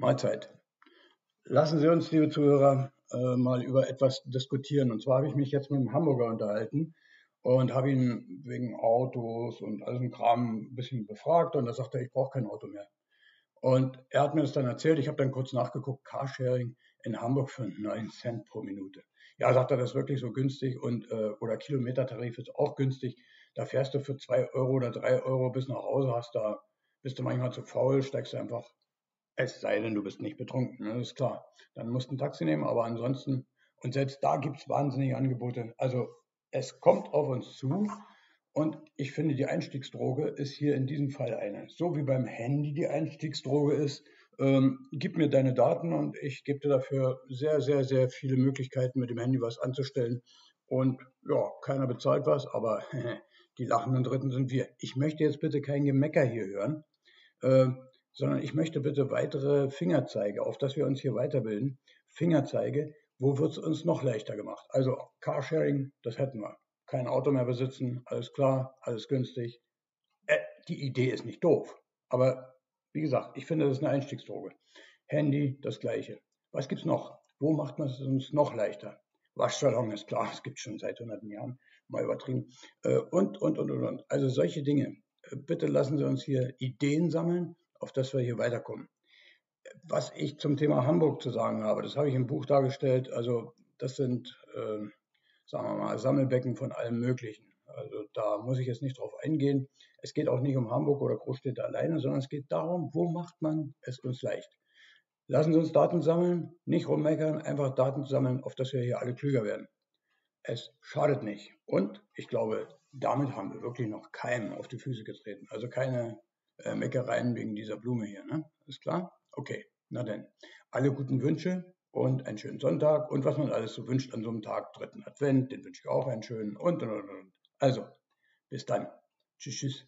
Mahlzeit. Lassen Sie uns, liebe Zuhörer, äh, mal über etwas diskutieren. Und zwar habe ich mich jetzt mit einem Hamburger unterhalten und habe ihn wegen Autos und all dem Kram ein bisschen befragt und er sagte, ich brauche kein Auto mehr. Und er hat mir das dann erzählt, ich habe dann kurz nachgeguckt, Carsharing in Hamburg für 9 Cent pro Minute. Ja, sagt er, das ist wirklich so günstig und äh, oder Kilometertarif ist auch günstig. Da fährst du für 2 Euro oder 3 Euro bis nach Hause, hast da, bist du manchmal zu faul, steigst einfach es sei denn, du bist nicht betrunken, ne? das ist klar. Dann musst du ein Taxi nehmen, aber ansonsten, und selbst da gibt es wahnsinnige Angebote. Also es kommt auf uns zu und ich finde, die Einstiegsdroge ist hier in diesem Fall eine. So wie beim Handy die Einstiegsdroge ist, ähm, gib mir deine Daten und ich gebe dir dafür sehr, sehr, sehr viele Möglichkeiten, mit dem Handy was anzustellen. Und ja, keiner bezahlt was, aber die lachenden Dritten sind wir. Ich möchte jetzt bitte kein Gemecker hier hören. Äh, sondern ich möchte bitte weitere Fingerzeige, auf dass wir uns hier weiterbilden. Fingerzeige, wo wird es uns noch leichter gemacht? Also Carsharing, das hätten wir. Kein Auto mehr besitzen, alles klar, alles günstig. Äh, die Idee ist nicht doof, aber wie gesagt, ich finde, das ist eine Einstiegsdroge. Handy, das gleiche. Was gibt's noch? Wo macht man es uns noch leichter? Waschsalon ist klar, es gibt schon seit hunderten Jahren, mal übertrieben. Äh, und, und, und, und, und. Also solche Dinge. Äh, bitte lassen Sie uns hier Ideen sammeln auf das wir hier weiterkommen. Was ich zum Thema Hamburg zu sagen habe, das habe ich im Buch dargestellt. Also das sind, äh, sagen wir mal, Sammelbecken von allem Möglichen. Also da muss ich jetzt nicht drauf eingehen. Es geht auch nicht um Hamburg oder Großstädte alleine, sondern es geht darum, wo macht man es uns leicht. Lassen Sie uns Daten sammeln, nicht rummeckern, einfach Daten sammeln, auf dass wir hier alle klüger werden. Es schadet nicht. Und ich glaube, damit haben wir wirklich noch keinem auf die Füße getreten. Also keine äh, Meckereien wegen dieser Blume hier. Ne? Ist klar? Okay, na denn. Alle guten Wünsche und einen schönen Sonntag und was man alles so wünscht an so einem Tag, dritten Advent, den wünsche ich auch einen schönen und und und und. Also, bis dann. Tschüss, tschüss.